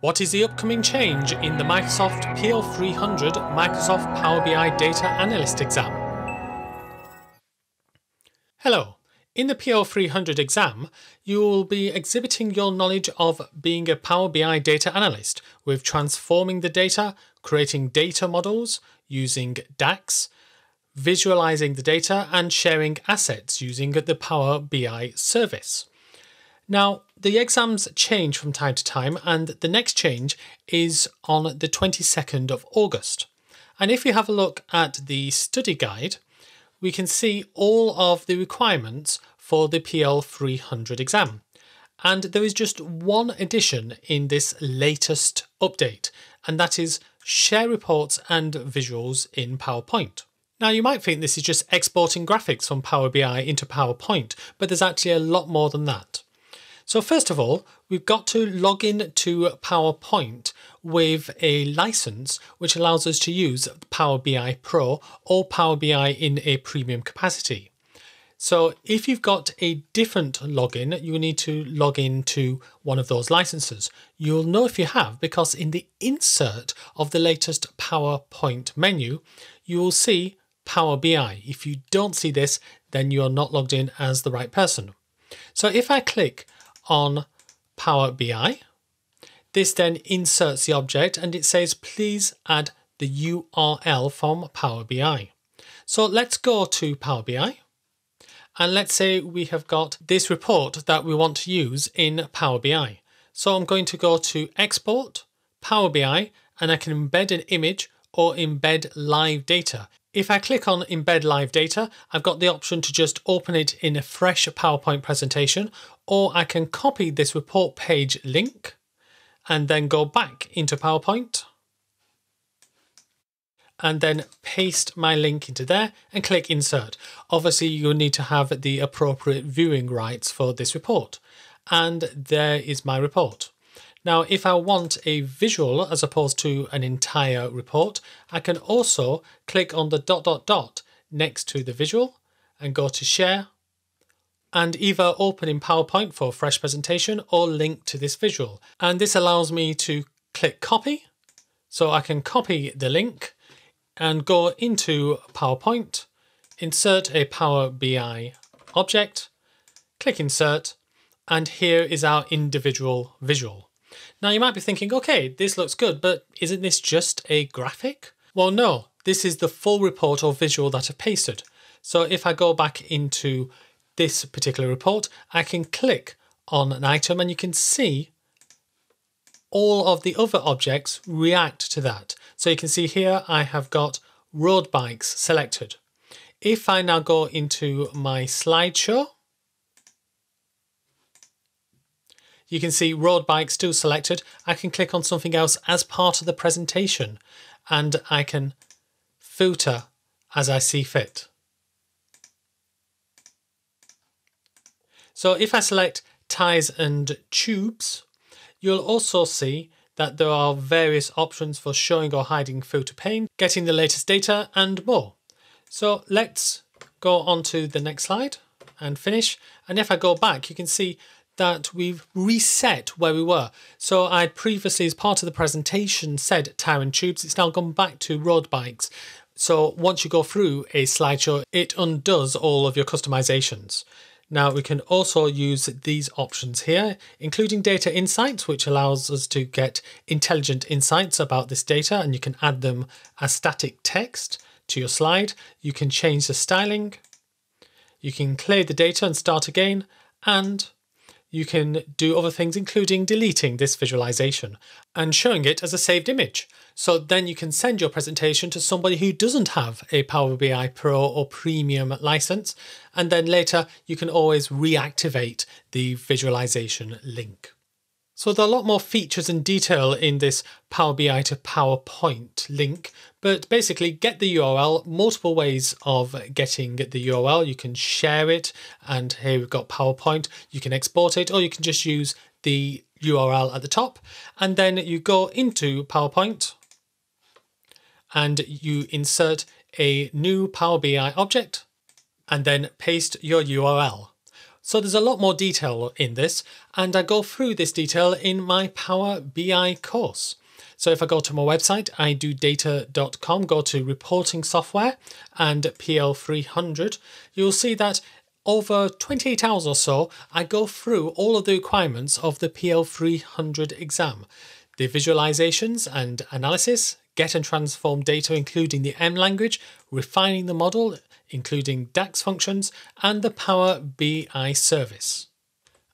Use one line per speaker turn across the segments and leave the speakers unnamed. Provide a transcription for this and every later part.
What is the upcoming change in the Microsoft PL300 Microsoft Power BI Data Analyst exam? Hello. In the PL300 exam, you will be exhibiting your knowledge of being a Power BI data analyst with transforming the data, creating data models using DAX, visualizing the data, and sharing assets using the Power BI service. Now, the exams change from time to time, and the next change is on the 22nd of August. And if we have a look at the study guide, we can see all of the requirements for the PL 300 exam. And there is just one addition in this latest update, and that is share reports and visuals in PowerPoint. Now, you might think this is just exporting graphics from Power BI into PowerPoint, but there's actually a lot more than that. So first of all, we've got to log in to PowerPoint with a license which allows us to use Power BI Pro or Power BI in a premium capacity. So if you've got a different login, you need to log in to one of those licenses. You'll know if you have because in the insert of the latest PowerPoint menu, you will see Power BI. If you don't see this, then you're not logged in as the right person. So if I click on Power BI. This then inserts the object and it says, please add the URL from Power BI. So let's go to Power BI. And let's say we have got this report that we want to use in Power BI. So I'm going to go to Export, Power BI, and I can embed an image or embed live data. If I click on embed live data, I've got the option to just open it in a fresh PowerPoint presentation, or I can copy this report page link and then go back into PowerPoint and then paste my link into there and click insert. Obviously, you'll need to have the appropriate viewing rights for this report. And there is my report. Now, if I want a visual as opposed to an entire report, I can also click on the dot dot dot next to the visual and go to share and either open in PowerPoint for a fresh presentation or link to this visual. And this allows me to click copy. So I can copy the link and go into PowerPoint, insert a Power BI object, click insert, and here is our individual visual. Now you might be thinking, okay, this looks good, but isn't this just a graphic? Well, no, this is the full report or visual that I've pasted. So if I go back into this particular report, I can click on an item and you can see all of the other objects react to that. So you can see here I have got road bikes selected. If I now go into my slideshow, You can see road bike still selected. I can click on something else as part of the presentation and I can filter as I see fit. So if I select tires and tubes, you'll also see that there are various options for showing or hiding filter pane, getting the latest data and more. So let's go on to the next slide and finish. And if I go back, you can see that we've reset where we were. So I previously, as part of the presentation, said tire and tubes. It's now gone back to road bikes. So once you go through a slideshow, it undoes all of your customizations. Now we can also use these options here, including data insights, which allows us to get intelligent insights about this data and you can add them as static text to your slide. You can change the styling. You can clear the data and start again. And you can do other things, including deleting this visualization and showing it as a saved image. So then you can send your presentation to somebody who doesn't have a Power BI Pro or Premium license. And then later you can always reactivate the visualization link. So there are a lot more features and detail in this Power BI to PowerPoint link, but basically get the URL, multiple ways of getting the URL. You can share it, and here we've got PowerPoint. You can export it, or you can just use the URL at the top. And then you go into PowerPoint and you insert a new Power BI object and then paste your URL. So there's a lot more detail in this, and I go through this detail in my Power BI course. So if I go to my website, I do idodata.com, go to reporting software and PL300, you'll see that over 28 hours or so, I go through all of the requirements of the PL300 exam. The visualizations and analysis, get and transform data including the M language, refining the model, including DAX functions, and the Power BI service.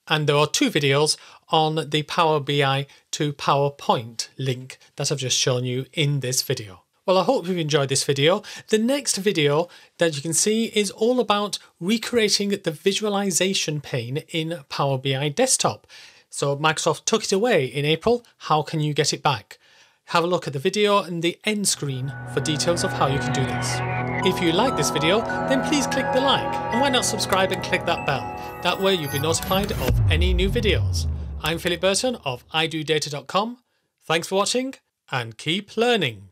And there are two videos on the Power BI to PowerPoint link that I've just shown you in this video. Well, I hope you've enjoyed this video. The next video that you can see is all about recreating the visualization pane in Power BI Desktop. So Microsoft took it away in April. How can you get it back? Have a look at the video and the end screen for details of how you can do this. If you like this video, then please click the like and why not subscribe and click that bell. That way you'll be notified of any new videos. I'm Phillip Burton of idodata.com. Thanks for watching and keep learning.